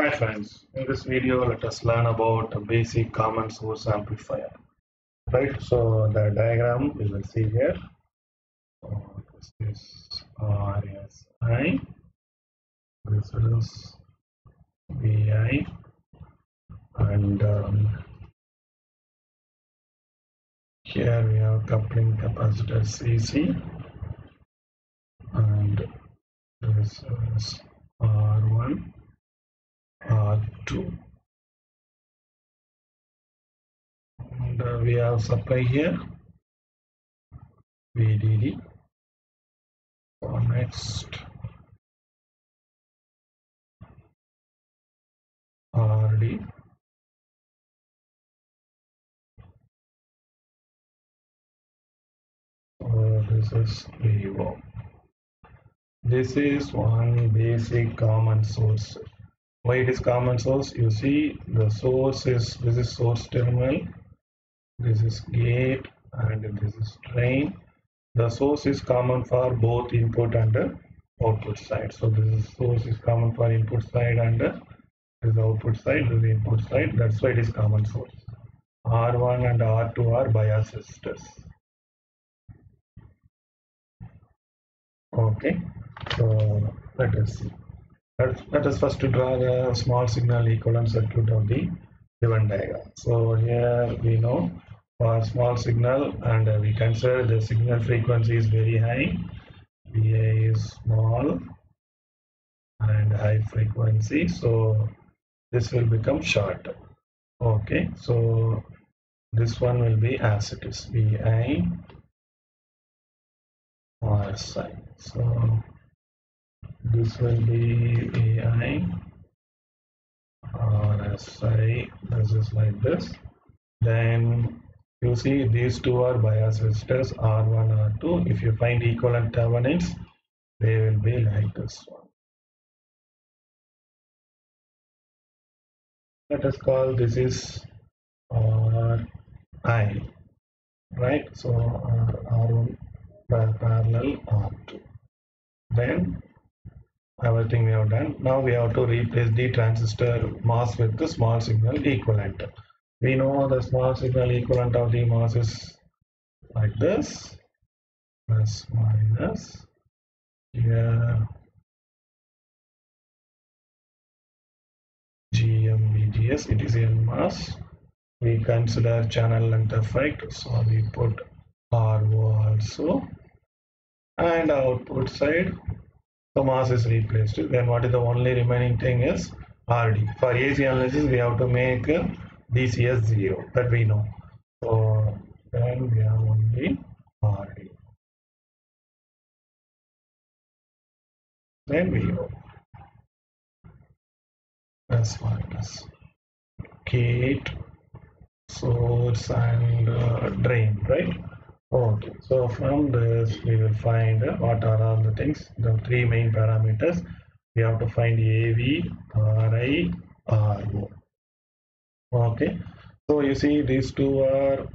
Hi friends, in this video let us learn about a basic common source amplifier. Right, so the diagram you will see here. This is RSI, this is VI, and um, here we have coupling capacitor CC, and this is R1 R2 and uh, we have supply here. VDD so next. RD so this is VO this is one basic common source why it is common source? You see the source is this is source terminal this is gate and this is drain the source is common for both input and output side. So this is source is common for input side and this is output side this is input side. That's why it is common source. R1 and r2 are bias resistors. Okay. So let us see let, us first draw the small signal equivalent circuit of the given diagram. So here we know for small signal and we consider the signal frequency is very high. VA is small and high frequency. So this will become short. Okay so this one will be as it is. VI RSI so this will be VI RSI this is like this. Then you see these two are bias resistors R1 R2 if you find equivalent Thevenin's they will be like this one. Let us call this is RI right? So R, R1 parallel R2 then everything we have done. Now we have to replace the transistor MOS with the small signal equivalent. We know the small signal equivalent of the MOS is like this plus minus here GMVGS it is in MOS. We consider channel length effect so we put RO also and output side the MOS is replaced. Then what is the only remaining thing is RD for AC analysis we have to make DCS 0 that we know. So then we have only RD then we S plus minus gate source and uh, drain right okay so from this we will find what are all the things. The three main parameters. We have to find AV RI RO okay so you see these two are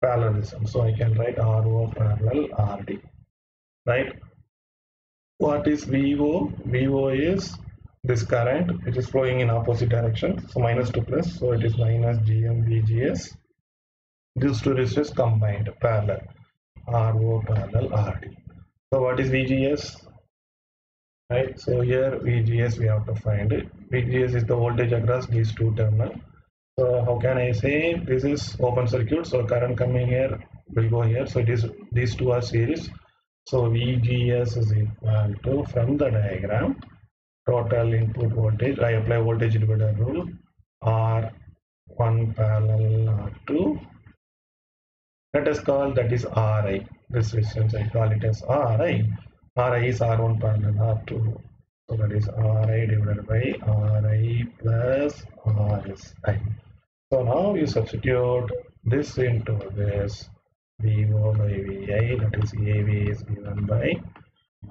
parallelism. So I can write RO parallel RD right? What is VO VO is this current which is flowing in opposite direction. So minus to plus so it is minus GM VGS these two resistors combined parallel. RO parallel RD so what is VGS right so here VGS we have to find. It VGS is the voltage across these two terminals so how can I say? This is open circuit so current coming here will go here. So it is these two are series. So VGS is equal to from the diagram total input voltage I apply voltage divider rule R1 parallel R2 let us call that is Ri. This resistance I call it as Ri. Ri is R1 parallel R2 so that is Ri divided by Ri plus RSI so now you substitute this into this VO by VI that is AV is given by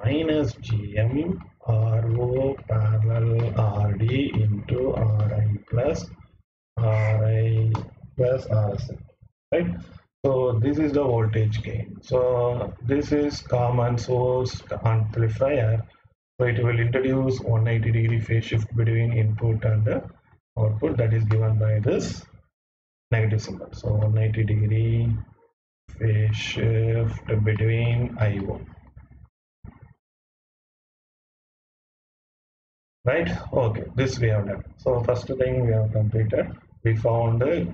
minus GM RO parallel RD into RI plus RI plus RSI right so this is the voltage gain so this is common source amplifier So it will introduce 180 degree phase shift between input and output that is given by this negative symbol. So 180 degree phase shift between IO. Right? Okay, this we have done. So first thing we have completed. We found the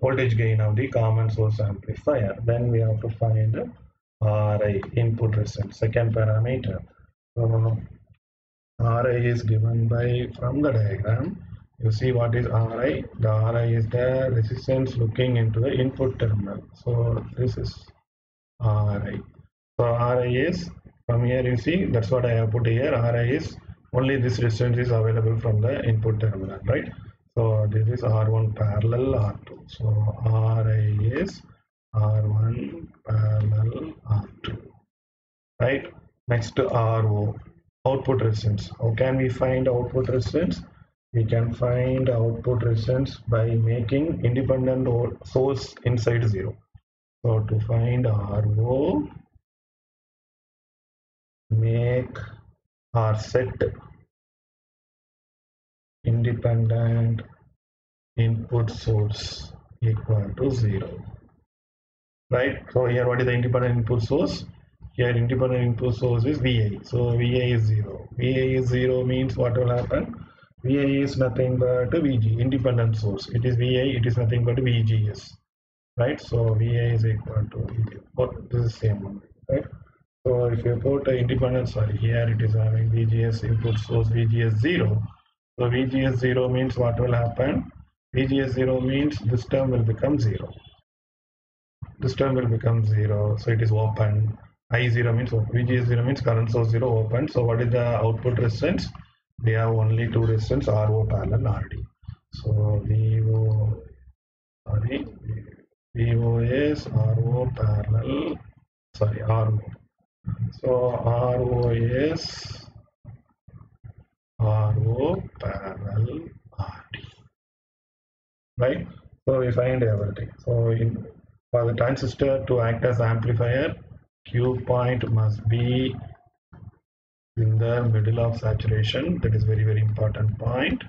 voltage gain of the common source amplifier. Then we have to find RI input resistance. Second parameter. So RI is given by from the diagram. You see what is RI? The RI is the resistance looking into the input terminal. So this is RI. So RI is from here you see that's what I have put here. RI is only this resistance is available from the input terminal, right? So this is R1 parallel R2. So RI is R1 parallel R2, right? Next to RO, output resistance. How can we find output resistance? We can find output resistance by making independent source inside zero. So to find RO, make R set independent input source equal to 0 right? So here what is the independent input source? Here independent input source is VA so VA is 0 VA is 0 means what will happen? VA is nothing but vg independent source. It is VA it is nothing but vgs right? So VA is equal to vg this is same one. Right? So if you put independent sorry here it is having vgs input source vgs 0 so VGS 0 means what will happen? VGS 0 means this term will become 0. This term will become 0. So it is open. I 0 means VGS 0 means current source 0 open. So what is the output resistance? We have only two resistance RO parallel RD. So VO, sorry, VO is RO parallel, sorry, RO. So RO is RO parallel RD. Right? So we find everything. So in for the transistor to act as amplifier, Q point must be in the middle of saturation. That is very very important point.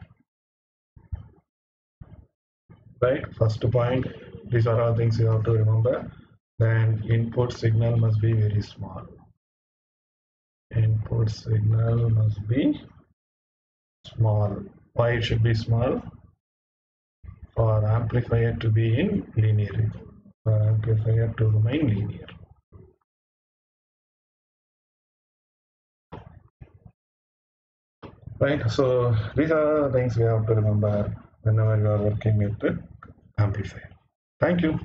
Right? First point. These are all things you have to remember. Then input signal must be very small. Input signal must be small. Why it should be small? For amplifier to be in linear. For amplifier to remain linear. Right, so these are the things we have to remember whenever you are working with the amplifier. Thank you.